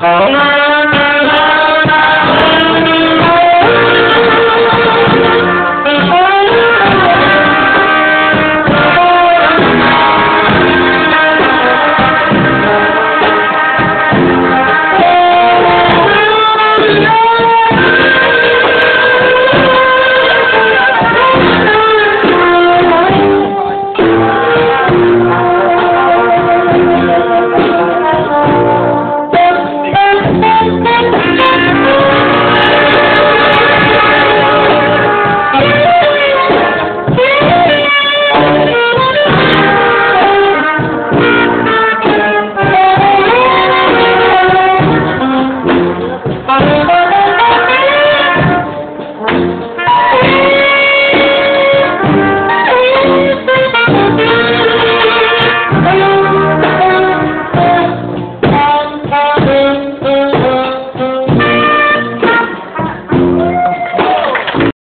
oh no